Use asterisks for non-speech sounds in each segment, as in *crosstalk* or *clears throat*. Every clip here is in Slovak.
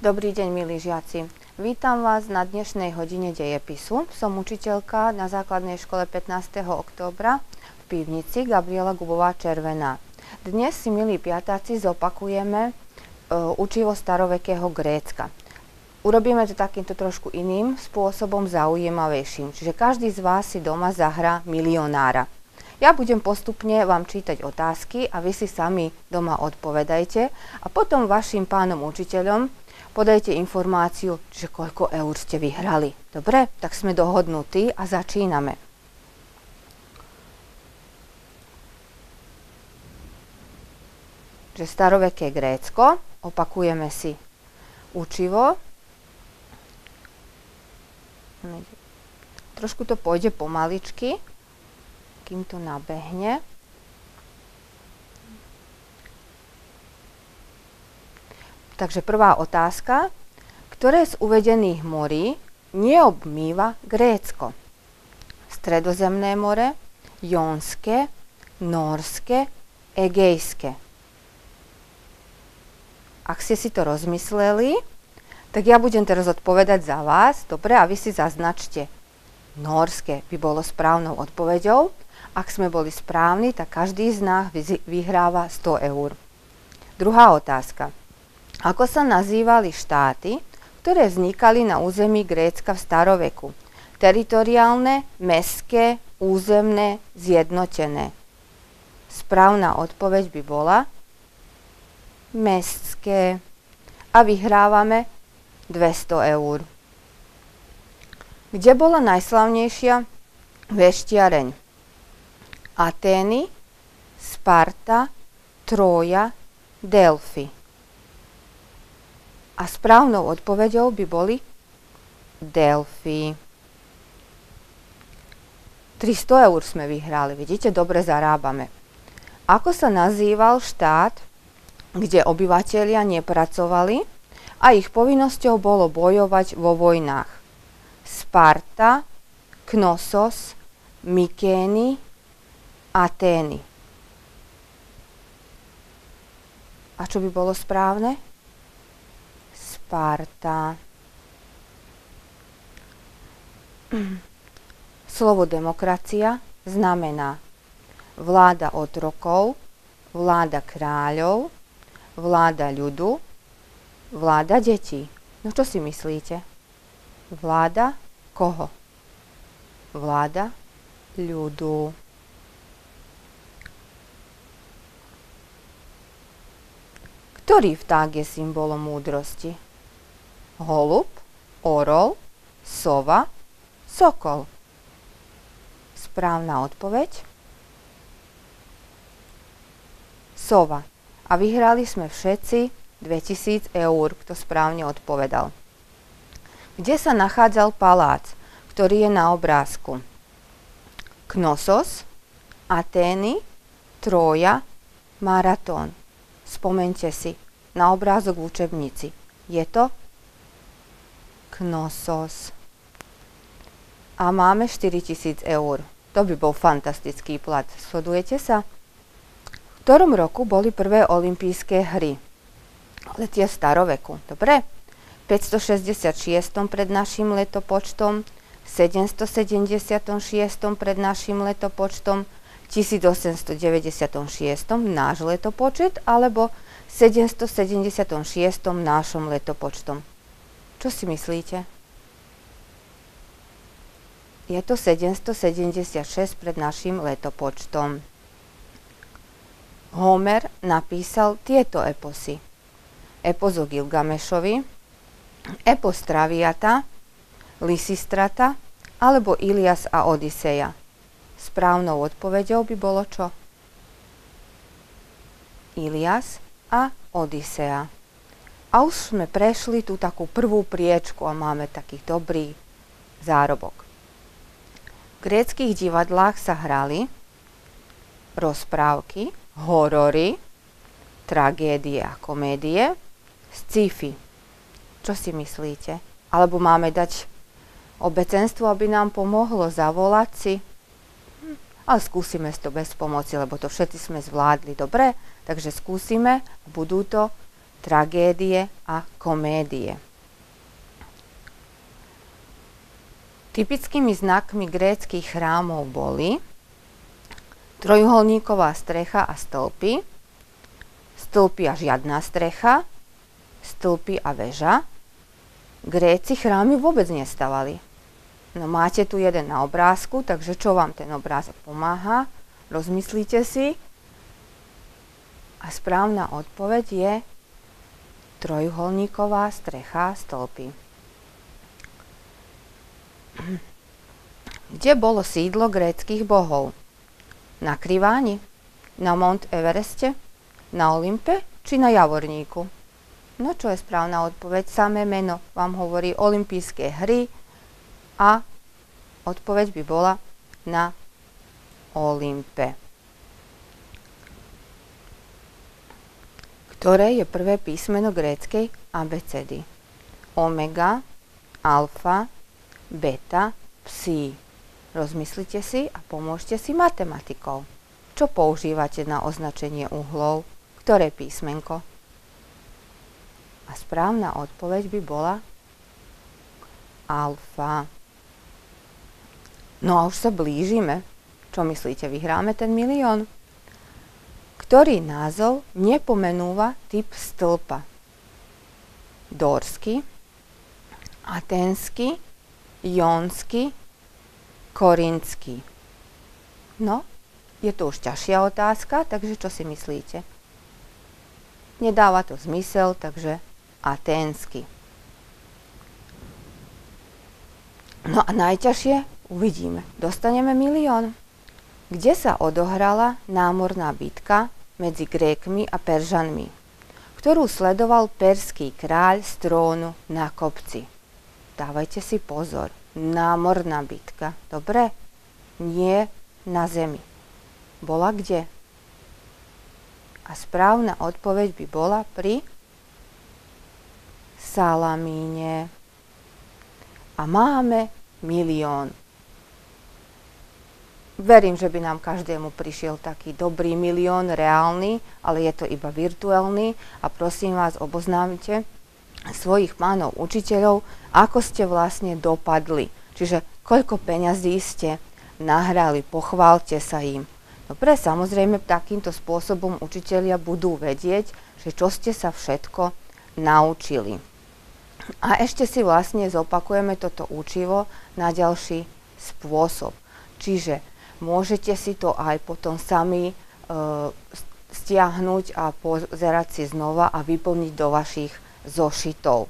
Dobrý deň, milí žiaci. Vítam vás na dnešnej hodine dejepisu. Som učiteľka na základnej škole 15. októbra v pivnici Gabriela Gubová Červená. Dnes si, milí piatáci, zopakujeme e, učivo starovekého Grécka. Urobíme to takýmto trošku iným spôsobom, zaujímavejším. Čiže každý z vás si doma zahrá milionára. Ja budem postupne vám čítať otázky a vy si sami doma odpovedajte a potom vašim pánom učiteľom podajte informáciu, že koľko eur ste vyhrali. Dobre, tak sme dohodnutí a začíname. Že staroveké Grécko, opakujeme si učivo. Trošku to pôjde pomaličky, kým to nabehne. Takže prvá otázka. Ktoré z uvedených morí neobmýva Grécko? Stredozemné more, Jonské, Norské, Egejské. Ak ste si to rozmysleli, tak ja budem teraz odpovedať za vás, dobre, a vy si zaznačte. Norské by bolo správnou odpoveďou. Ak sme boli správni, tak každý z nás vyhráva 100 eur. Druhá otázka. Ako sa nazývali štáty, ktoré vznikali na území Grécka v staroveku? Teritoriálne, mestské, územné, zjednotené. Správna odpoveď by bola mestské. A vyhrávame 200 eur. Kde bola najslavnejšia veštiareň? Atény, Sparta, Troja, Delphi. A správnou odpoveďou by boli Delphi. 300 eur sme vyhrali, vidíte, dobre zarábame. Ako sa nazýval štát, kde obyvateľia nepracovali a ich povinnosťou bolo bojovať vo vojnách? Sparta, Knossos, Mykény, Atény. A čo by bolo správne? Sparta. Slovo demokracia znamená vláda otrokov, vláda kráľov, vláda ľudu, vláda detí. No čo si myslíte? Vláda koho? Vláda ľudu. Ktorý vták je symbolom múdrosti? Holub, orol, sova, sokol. Správna odpoveď. Sova. A vyhrali sme všetci 2000 eur, kto správne odpovedal. Kde sa nachádzal palác, ktorý je na obrázku? Knossos, Atény, Troja, Maratón. Spomente si na obrázok v učebnici. Je to Knossos. A máme 4000 eur. To by bol fantastický plat. Shodujete sa? V ktorom roku boli prvé olympijské hry? Ale tie staroveku. Dobre? 566 pred našim letopočtom, 776 pred našim letopočtom, 1896 náš letopočet alebo 776 nášom letopočtom. Čo si myslíte? Je to 776 pred našim letopočtom. Homer napísal tieto eposy. Epos o Gilgamešovi, epos Traviata, Lysistrata alebo Ilias a Odiseja. Správnou odpoveďou by bolo čo? Ilias a Odisea. A už sme prešli tú takú prvú priečku a máme taký dobrý zárobok. V gréckých divadlách sa hrali rozprávky, horory, tragédie a komédie, sci-fi. Čo si myslíte? Alebo máme dať obecenstvo, aby nám pomohlo zavolať si? Hm, ale skúsime to bez pomoci, lebo to všetci sme zvládli dobre, takže skúsime, budú to tragédie a komédie. Typickými znakmi gréckých chrámov boli trojuholníková strecha a stĺpy, stĺpy a žiadna strecha, stĺpy a väža. Gréci chrámy vôbec nestavali. No máte tu jeden na obrázku, takže čo vám ten obrázok pomáha? Rozmyslíte si. A správna odpoveď je trojuholníková strecha stĺpy. Kde bolo sídlo gréckých bohov? Na Kriváni? Na Mount Evereste? Na Olympe? Či na Javorníku? No čo je správna odpoveď? Samé meno vám hovorí olympijské hry a odpoveď by bola na Olympe. Ktoré je prvé písmeno gréckej abecedy? Omega, alfa, beta, psi. Rozmyslite si a pomôžte si matematikou. Čo používate na označenie uhlov? Ktoré písmenko? A správna odpoveď by bola alfa. No a už sa blížime. Čo myslíte, vyhráme ten milión? Ktorý názov nepomenúva typ stĺpa? Dorsky, aténsky, jónsky, Korinský. No, je to už ťažšia otázka, takže čo si myslíte? Nedáva to zmysel, takže aténsky. No a najťažšie uvidíme. Dostaneme milión. Kde sa odohrala námorná bitka medzi Grékmi a Peržanmi, ktorú sledoval perský kráľ z trónu na kopci? Dávajte si pozor námorná bitka. Dobre? Nie na zemi. Bola kde? A správna odpoveď by bola pri Salamíne. A máme milión. Verím, že by nám každému prišiel taký dobrý milión, reálny, ale je to iba virtuálny a prosím vás, oboznámte svojich pánov učiteľov, ako ste vlastne dopadli. Čiže koľko peňazí ste nahrali, pochválte sa im. Dobre, samozrejme takýmto spôsobom učitelia budú vedieť, že čo ste sa všetko naučili. A ešte si vlastne zopakujeme toto učivo na ďalší spôsob. Čiže môžete si to aj potom sami e, stiahnuť a pozerať si znova a vyplniť do vašich zošitov.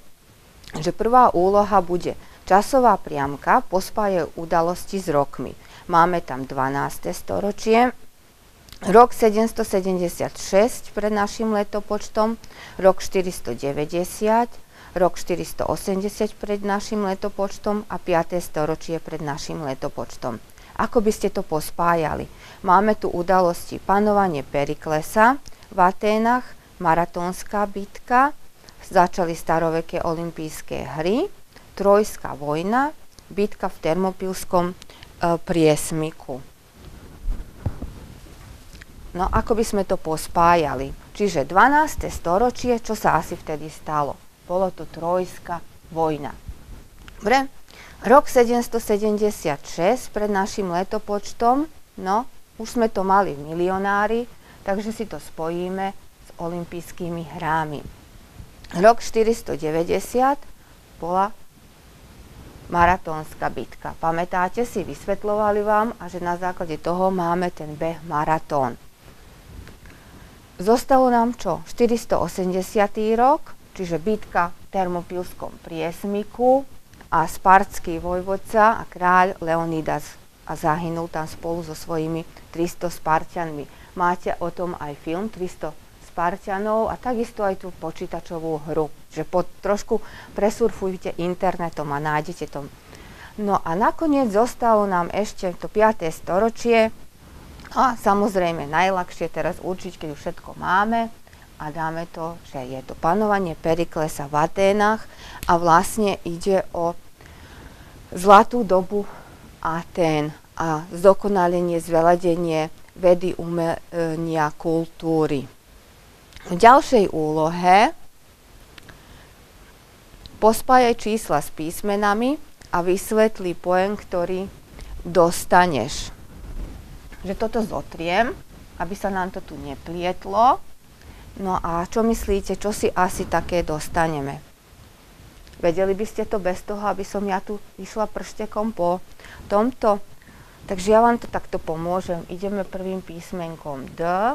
Že prvá úloha bude časová priamka pospáje udalosti s rokmi. Máme tam 12. storočie, rok 776 pred našim letopočtom, rok 490, rok 480 pred našim letopočtom a 5. storočie pred našim letopočtom. Ako by ste to pospájali? Máme tu udalosti panovanie Periklesa v Aténach, maratónská bitka, začali staroveké olympijské hry, Trojská vojna, bitka v Termopilskom e, priesmiku. No ako by sme to pospájali? Čiže 12. storočie, čo sa asi vtedy stalo? Bolo to Trojská vojna. Dobre? Rok 776 pred našim letopočtom, no, už sme to mali v milionári, takže si to spojíme s olympijskými hrámi. Rok 490 bola maratónska bitka. Pamätáte si, vysvetlovali vám a že na základe toho máme ten beh maratón. Zostalo nám čo? 480. rok, čiže bitka v Termopilskom priesmiku a spartský vojvodca a kráľ Leonidas a zahynul tam spolu so svojimi 300 Spartianmi. Máte o tom aj film 300 Spartianov a takisto aj tú počítačovú hru. Že po, trošku presurfujte internetom a nájdete to. No a nakoniec zostalo nám ešte to 5. storočie a samozrejme najľahšie teraz určiť, keď už všetko máme a dáme to, že je to panovanie Periklesa v Aténach a vlastne ide o zlatú dobu Atén a zdokonalenie, zveladenie vedy, umenia, kultúry. V ďalšej úlohe Pospájaj čísla s písmenami a vysvetlí pojem, ktorý dostaneš. Že toto zotriem, aby sa nám to tu neplietlo. No a čo myslíte, čo si asi také dostaneme? Vedeli by ste to bez toho, aby som ja tu išla prštekom po tomto? Takže ja vám to takto pomôžem. Ideme prvým písmenkom D. E,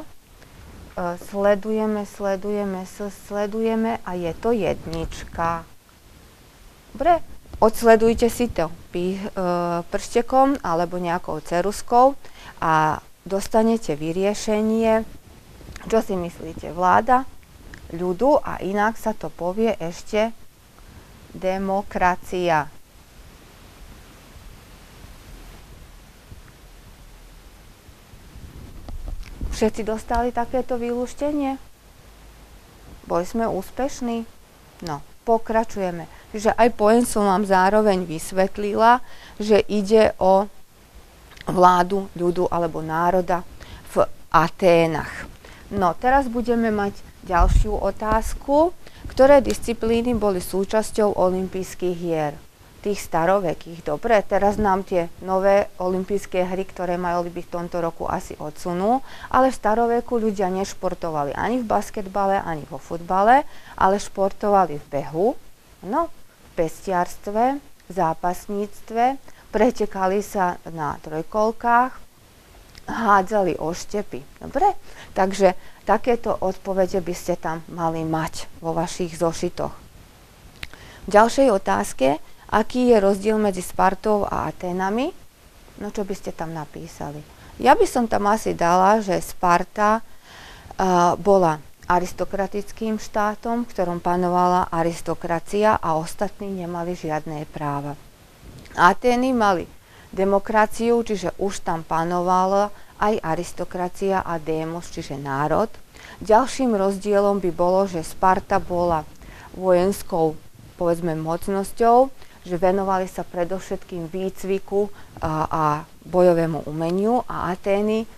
sledujeme, sledujeme, sledujeme a je to jednička. Dobre, odsledujte si to e, prštekom alebo nejakou ceruskou a dostanete vyriešenie, čo si myslíte, vláda ľudu a inak sa to povie ešte demokracia. Všetci dostali takéto vylúštenie? Boli sme úspešní? No, pokračujeme. Čiže aj pojem som vám zároveň vysvetlila, že ide o vládu ľudu alebo národa v Aténach. No, teraz budeme mať ďalšiu otázku. Ktoré disciplíny boli súčasťou olympijských hier? Tých starovekých. Dobre, teraz nám tie nové olympijské hry, ktoré mali byť v tomto roku, asi odsunú, ale v staroveku ľudia nešportovali ani v basketbale, ani vo futbale, ale športovali v behu, no, v pestiarstve, zápasníctve, pretekali sa na trojkolkách, hádzali oštepy. Dobre? Takže Takéto odpovede by ste tam mali mať vo vašich zošitoch. V ďalšej otázke, aký je rozdiel medzi Spartou a Atenami? No čo by ste tam napísali? Ja by som tam asi dala, že Sparta uh, bola aristokratickým štátom, v ktorom panovala aristokracia a ostatní nemali žiadne práva. Atény mali demokraciu, čiže už tam panovala aj aristokracia a démos, čiže národ. Ďalším rozdielom by bolo, že Sparta bola vojenskou, povedzme, mocnosťou, že venovali sa predovšetkým výcviku a, a bojovému umeniu a Atény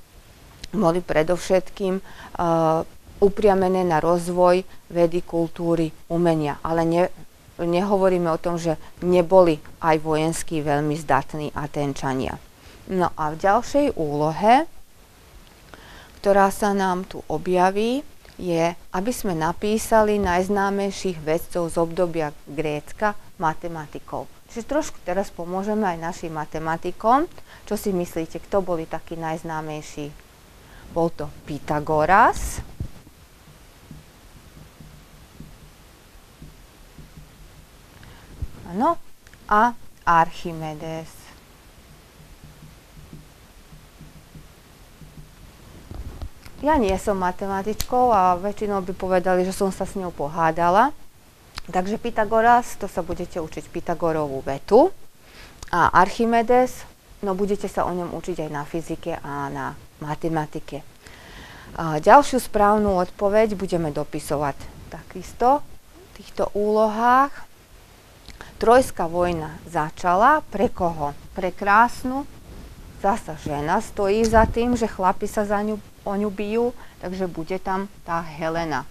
boli predovšetkým uh, upriamené na rozvoj vedy, kultúry, umenia. Ale ne, nehovoríme o tom, že neboli aj vojensky veľmi zdatní Atenčania. No a v ďalšej úlohe, ktorá sa nám tu objaví, je, aby sme napísali najznámejších vedcov z obdobia Grécka matematikov. Čiže trošku teraz pomôžeme aj našim matematikom. Čo si myslíte, kto boli takí najznámejší? Bol to Pythagoras, Áno, a Archimedes. Ja nie som matematičkou a väčšinou by povedali, že som sa s ňou pohádala. Takže Pythagoras, to sa budete učiť Pythagorovú vetu. A Archimedes, no budete sa o ňom učiť aj na fyzike a na matematike. A ďalšiu správnu odpoveď budeme dopisovať takisto v týchto úlohách. Trojská vojna začala pre koho? Pre krásnu, zasa žena stojí za tým, že chlapi sa za ňu o ňu bijú, takže bude tam tá Helena.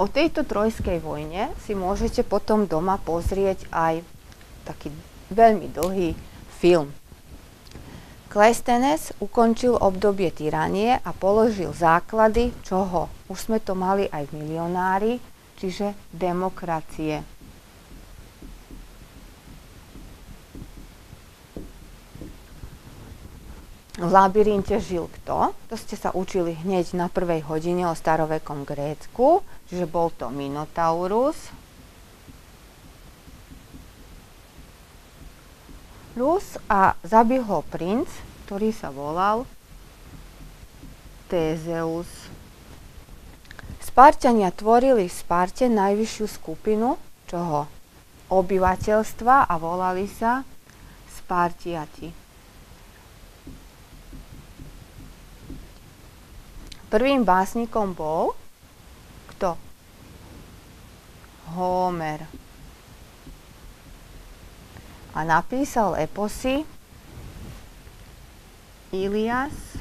O tejto trojskej vojne si môžete potom doma pozrieť aj taký veľmi dlhý film. Kleisthenes ukončil obdobie tyranie a položil základy čoho? Už sme to mali aj v milionári, čiže demokracie. V labyrinte žil kto? To ste sa učili hneď na prvej hodine o starovekom Grécku, čiže bol to Minotaurus. Plus a zabil ho princ, ktorý sa volal Tézeus. Spartania tvorili v Sparte najvyššiu skupinu čoho? Obyvateľstva a volali sa Spartiati. Prvým básnikom bol kto? Homer. A napísal eposy Ilias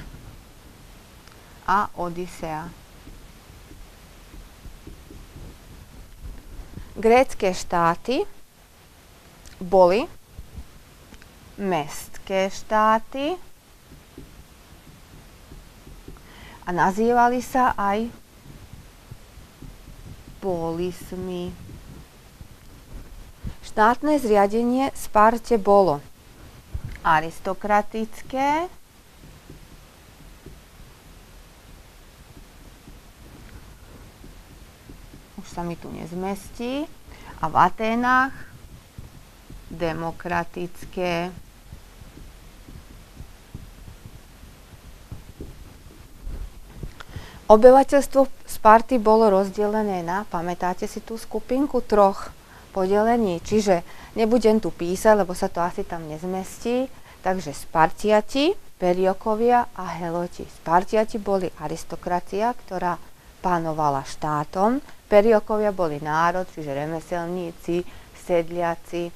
a Odisea. Grécké štáty boli mestské štáty a nazývali sa aj polismi. Štátne zriadenie Sparte bolo aristokratické, už sa mi tu nezmestí, a v Aténach demokratické. Obyvateľstvo Sparty bolo rozdelené na, pamätáte si tú skupinku troch podelení, čiže nebudem tu písať, lebo sa to asi tam nezmestí, takže Spartiati, Periokovia a Heloti. Spartiati boli aristokracia, ktorá pánovala štátom, Periokovia boli národ, čiže remeselníci, sedliaci,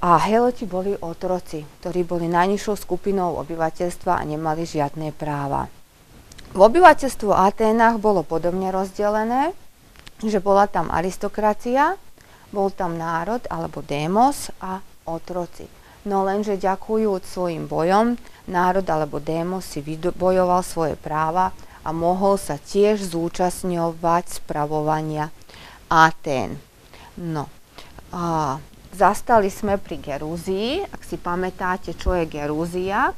a Heloti boli otroci, ktorí boli najnižšou skupinou obyvateľstva a nemali žiadne práva. V obyvateľstvu Aténach bolo podobne rozdelené, že bola tam aristokracia, bol tam národ alebo démos a otroci. No lenže ďakujúc svojim bojom, národ alebo démos si bojoval svoje práva a mohol sa tiež zúčastňovať spravovania Atén. No, a zastali sme pri Gerúzii, ak si pamätáte, čo je Gerúzia.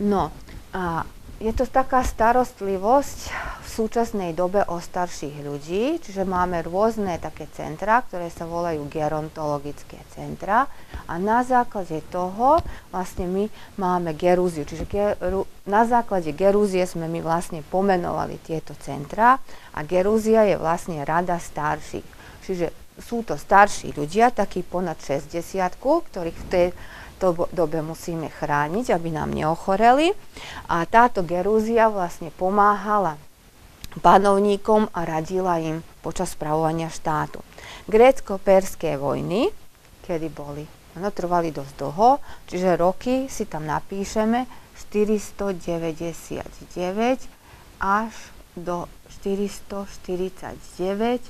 No, a je to taká starostlivosť v súčasnej dobe o starších ľudí, čiže máme rôzne také centra, ktoré sa volajú gerontologické centra a na základe toho vlastne my máme Gerúziu, čiže geru, na základe Gerúzie sme my vlastne pomenovali tieto centra a Gerúzia je vlastne rada starších. Čiže sú to starší ľudia, takí ponad 60 ktorých v tej dobe musíme chrániť, aby nám neochoreli. A táto Gerúzia vlastne pomáhala panovníkom a radila im počas spravovania štátu. Grécko-perské vojny, kedy boli, ono trvali dosť dlho, čiže roky si tam napíšeme 499 až do 449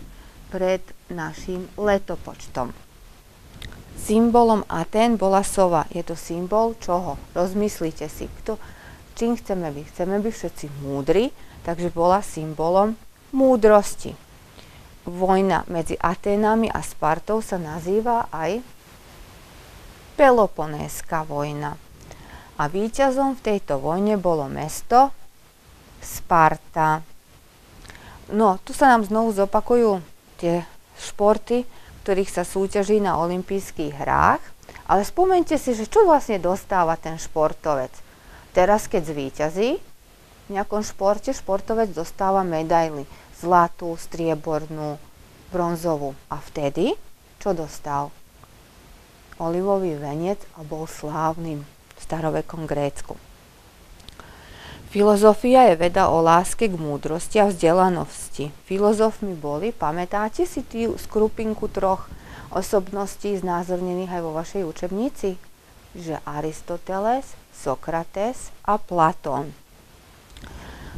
pred našim letopočtom. Symbolom Aten bola sova. Je to symbol čoho? Rozmyslite si, kto, čím chceme byť. Chceme byť všetci múdri, takže bola symbolom múdrosti. Vojna medzi Atenami a Spartou sa nazýva aj Peloponéska vojna. A víťazom v tejto vojne bolo mesto Sparta. No, tu sa nám znovu zopakujú tie športy, ktorých sa súťaží na olympijských hrách. Ale spomente si, že čo vlastne dostáva ten športovec. Teraz, keď zvíťazí v nejakom športe, športovec dostáva medaily. Zlatú, striebornú, bronzovú. A vtedy, čo dostal? Olivový venec a bol slávnym v starovekom Grécku. Filozofia je veda o láske k múdrosti a vzdelanosti. Filozofmi boli, pamätáte si tú skrupinku troch osobností znázornených aj vo vašej učebnici? Že Aristoteles, Sokrates a Platón.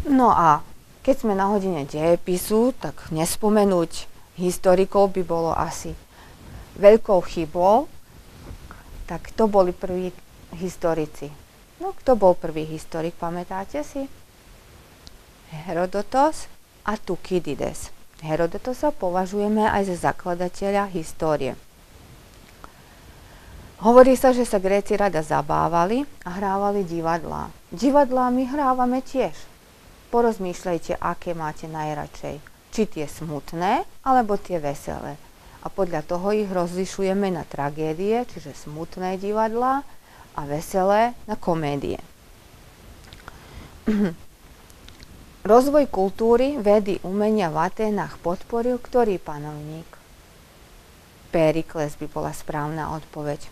No a keď sme na hodine dejepisu, tak nespomenúť historikov by bolo asi veľkou chybou. Tak to boli prví historici No, kto bol prvý historik, pamätáte si? Herodotos a Tukydides. Herodotosa považujeme aj za zakladateľa histórie. Hovorí sa, že sa Gréci rada zabávali a hrávali divadlá. Divadlá my hrávame tiež. Porozmýšľajte, aké máte najradšej. Či tie smutné, alebo tie veselé. A podľa toho ich rozlišujeme na tragédie, čiže smutné divadlá, a veselé na komédie. *clears throat* Rozvoj kultúry, vedy, umenia v Aténach podporil ktorý panovník? Perikles by bola správna odpoveď.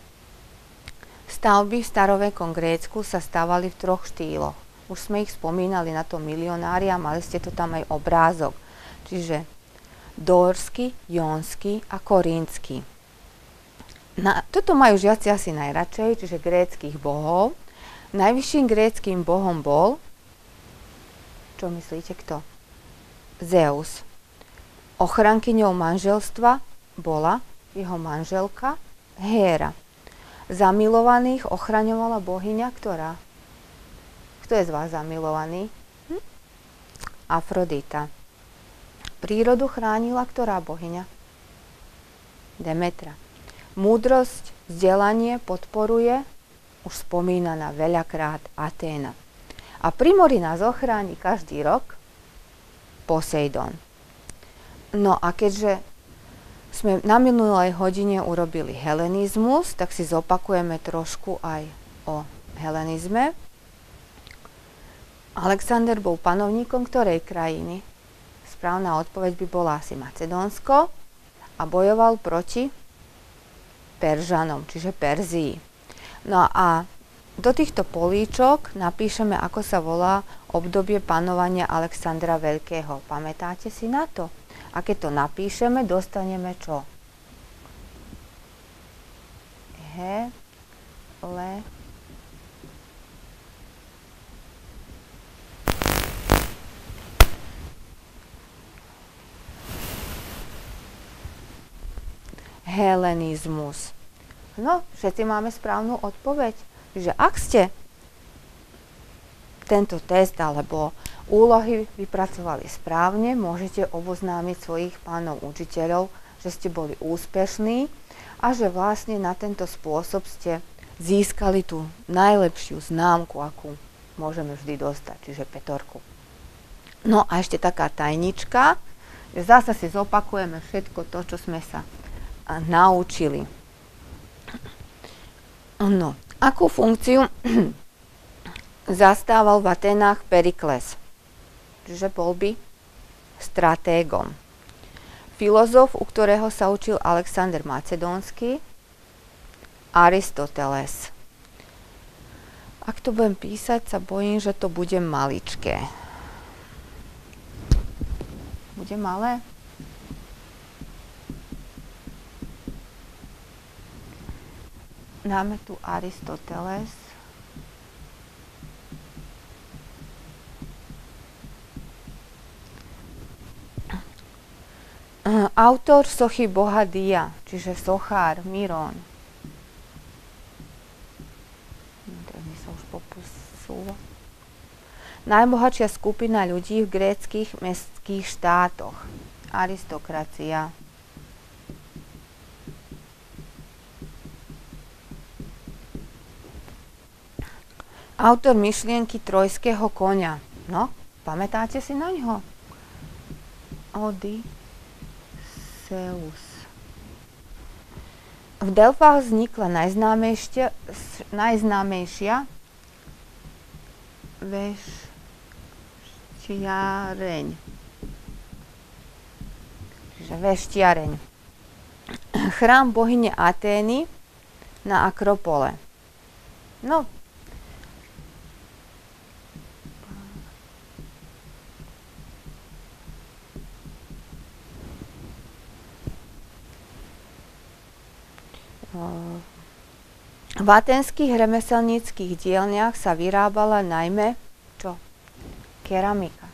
Stavby v starovekom Grécku sa stavali v troch štýloch. Už sme ich spomínali na to milionári a mali ste to tam aj obrázok. Čiže dórsky, jónsky a korínsky. Na, toto majú žiaci asi najradšej, čiže gréckých bohov. Najvyšším gréckým bohom bol, čo myslíte kto? Zeus. Ochrankyňou manželstva bola jeho manželka Héra. Zamilovaných ochraňovala bohyňa, ktorá? Kto je z vás zamilovaný? Hm? Afrodita. Prírodu chránila ktorá bohyňa? Demetra. Múdrosť, vzdelanie podporuje už spomínaná veľakrát Aténa. A pri mori nás ochráni každý rok Poseidon. No a keďže sme na minulej hodine urobili helenizmus, tak si zopakujeme trošku aj o helenizme. Alexander bol panovníkom ktorej krajiny? Správna odpoveď by bola asi Macedónsko a bojoval proti Peržanom, čiže Perzii. No a do týchto políčok napíšeme, ako sa volá obdobie panovania Alexandra Veľkého. Pamätáte si na to? A keď to napíšeme, dostaneme čo? He, le, helenizmus. No, všetci máme správnu odpoveď. Že ak ste tento test alebo úlohy vypracovali správne, môžete oboznámiť svojich pánov učiteľov, že ste boli úspešní a že vlastne na tento spôsob ste získali tú najlepšiu známku, akú môžeme vždy dostať, čiže petorku. No a ešte taká tajnička, že zase si zopakujeme všetko to, čo sme sa naučili. No, akú funkciu *clears throat* zastával v Atenách Perikles? Čiže bol by stratégom. Filozof, u ktorého sa učil Alexander Macedónsky, Aristoteles. Ak to budem písať, sa bojím, že to bude maličké. Bude malé? Dáme tu Aristoteles. Autor sochy boha Dia, čiže sochár, Miron. Už popusúva. Najbohatšia skupina ľudí v gréckých mestských štátoch. Aristokracia. Autor myšlienky trojského konia. No, pamätáte si na ňo? Odysseus. V Delfách vznikla najznámejšia, najznámejšia veštiareň. Veštiareň. Chrám bohyne Atény na Akropole. No, V atenských remeselníckých dielniach sa vyrábala najmä čo? Keramika.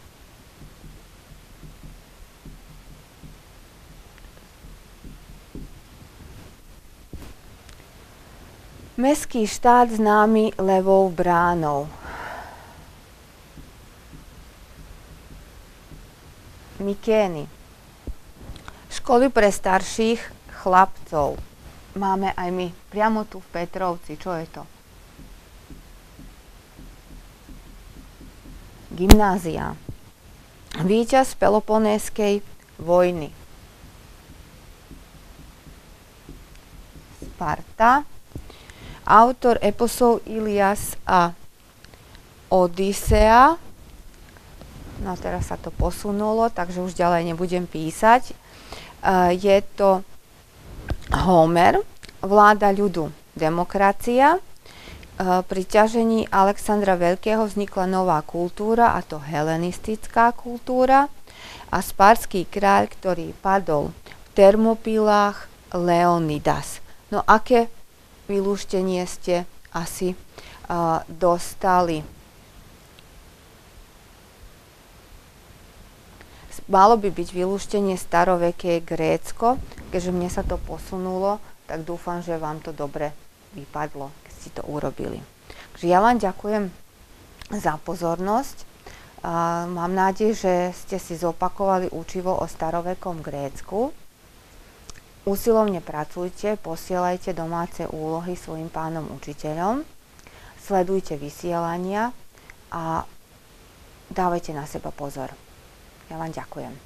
Mestský štát známy levou bránou. Mikény. Školy pre starších chlapcov máme aj my, priamo tu v Petrovci. Čo je to? Gymnázia. Výťaz Peloponéskej vojny. Sparta. Autor eposov Ilias a Odisea. No teraz sa to posunulo, takže už ďalej nebudem písať. Je to Homer, vláda ľudu, demokracia. E, pri ťažení Alexandra Veľkého vznikla nová kultúra, a to helenistická kultúra. A sparský kráľ, ktorý padol v Termopilách, Leonidas. No aké vylúštenie ste asi uh, dostali? Malo by byť vylúštenie staroveké Grécko, keďže mne sa to posunulo, tak dúfam, že vám to dobre vypadlo, keď ste to urobili. Takže ja vám ďakujem za pozornosť. A mám nádej, že ste si zopakovali učivo o starovekom Grécku. Usilovne pracujte, posielajte domáce úlohy svojim pánom učiteľom, sledujte vysielania a dávajte na seba pozor. Ja vám ďakujem.